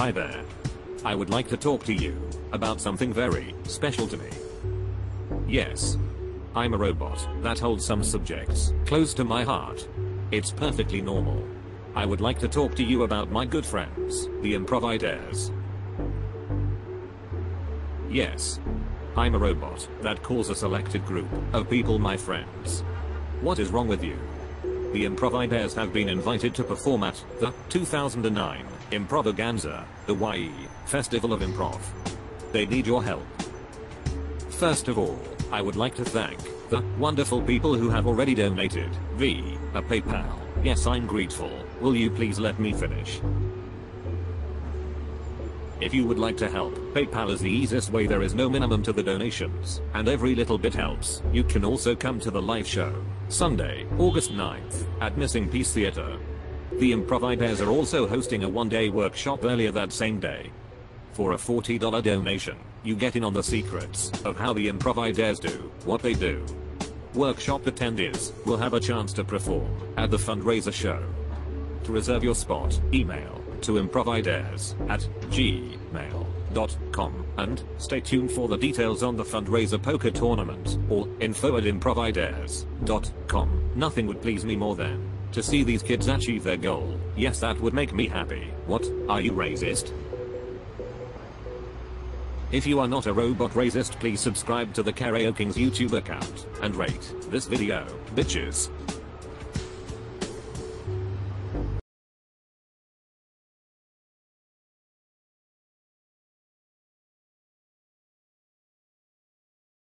Hi there. I would like to talk to you about something very special to me. Yes. I'm a robot that holds some subjects close to my heart. It's perfectly normal. I would like to talk to you about my good friends, the Improviders. Yes. I'm a robot that calls a selected group of people my friends. What is wrong with you? The Improviders have been invited to perform at the 2009 Improvaganza, Hawaii Festival of Improv. They need your help. First of all, I would like to thank the wonderful people who have already donated via PayPal. Yes, I'm grateful. Will you please let me finish? If you would like to help, PayPal is the easiest way there is no minimum to the donations, and every little bit helps. You can also come to the live show, Sunday, August 9th, at Missing Piece Theatre. The Improviders are also hosting a one-day workshop earlier that same day. For a $40 donation, you get in on the secrets of how the Improviders do what they do. Workshop attendees will have a chance to perform at the fundraiser show. To reserve your spot, email to improviders at gmail.com and stay tuned for the details on the fundraiser poker tournament or info at improviders.com. Nothing would please me more than to see these kids achieve their goal. Yes, that would make me happy. What, are you racist? If you are not a robot racist please subscribe to the Karaokings YouTube account and rate this video, bitches.